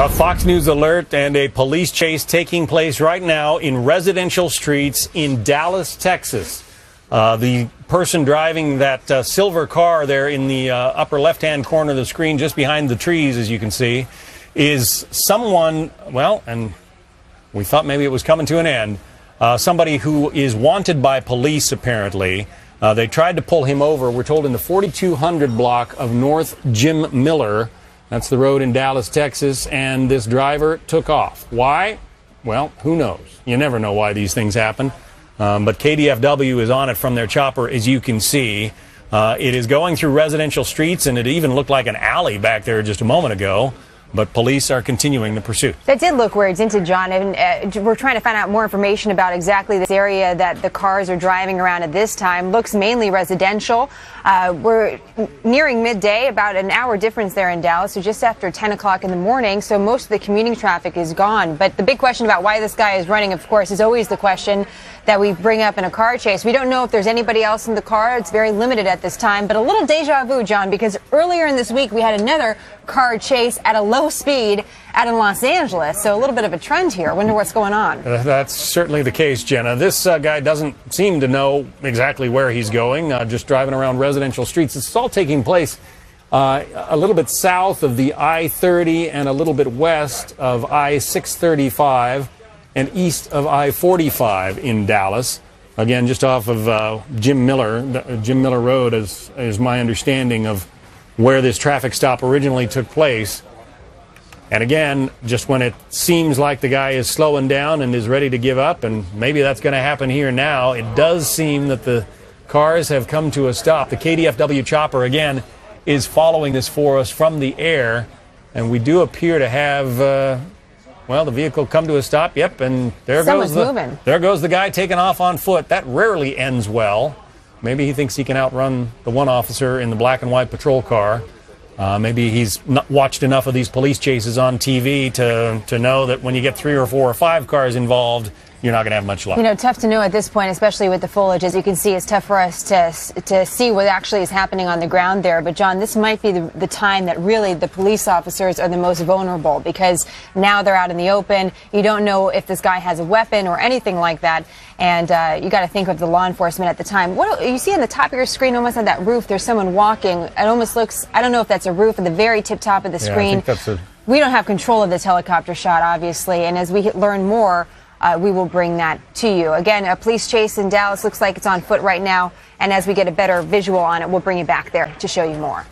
A Fox News alert and a police chase taking place right now in residential streets in Dallas, Texas. Uh, the person driving that uh, silver car there in the uh, upper left hand corner of the screen, just behind the trees, as you can see, is someone, well, and we thought maybe it was coming to an end, uh, somebody who is wanted by police, apparently. Uh, they tried to pull him over, we're told, in the 4200 block of North Jim Miller. That's the road in Dallas, Texas, and this driver took off. Why? Well, who knows? You never know why these things happen. Um, but KDFW is on it from their chopper, as you can see. Uh, it is going through residential streets, and it even looked like an alley back there just a moment ago but police are continuing the pursuit. That did look where it's into, John, and uh, we're trying to find out more information about exactly this area that the cars are driving around at this time. Looks mainly residential. Uh, we're nearing midday, about an hour difference there in Dallas, so just after 10 o'clock in the morning, so most of the commuting traffic is gone. But the big question about why this guy is running, of course, is always the question that we bring up in a car chase. We don't know if there's anybody else in the car. It's very limited at this time, but a little deja vu, John, because earlier in this week we had another car chase at a low speed out in Los Angeles. So a little bit of a trend here. Wonder what's going on. Uh, that's certainly the case, Jenna. This uh, guy doesn't seem to know exactly where he's going, uh, just driving around residential streets. It's all taking place uh, a little bit south of the I 30 and a little bit west of I 635 and east of I 45 in Dallas. Again, just off of uh, Jim Miller, uh, Jim Miller Road is, is my understanding of where this traffic stop originally took place. And again, just when it seems like the guy is slowing down and is ready to give up, and maybe that's going to happen here now, it does seem that the cars have come to a stop. The KDFW chopper, again, is following this for us from the air, and we do appear to have, uh, well, the vehicle come to a stop. Yep, and there Someone's goes the moving. there goes the guy taking off on foot. That rarely ends well. Maybe he thinks he can outrun the one officer in the black and white patrol car. Uh, maybe he's watched enough of these police chases on TV to, to know that when you get three or four or five cars involved, you're not going to have much luck. You know, tough to know at this point, especially with the foliage. As you can see, it's tough for us to to see what actually is happening on the ground there. But John, this might be the, the time that really the police officers are the most vulnerable because now they're out in the open. You don't know if this guy has a weapon or anything like that, and uh, you got to think of the law enforcement at the time. What you see on the top of your screen, almost on that roof, there's someone walking. It almost looks. I don't know if that's a roof at the very tip top of the Yeah, I screen. think that's a- we don't have control of this helicopter shot, obviously, and as we learn more uh, we will bring that to you. Again, a police chase in Dallas looks like it's on foot right now, and as we get a better visual on it, we'll bring you back there to show you more.